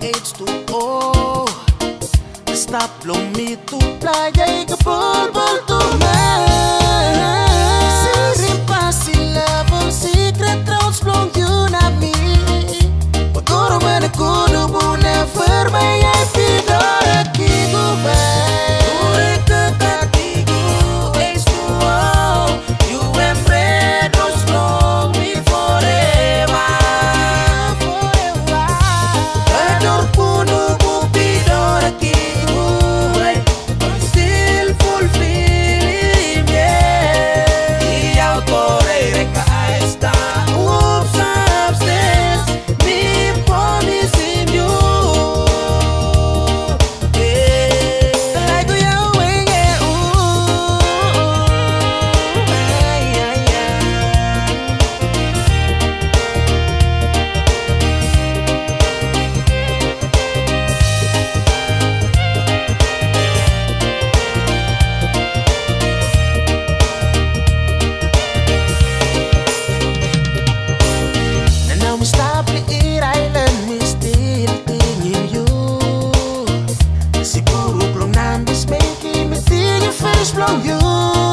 H2O Stop, blow me to play just blow you.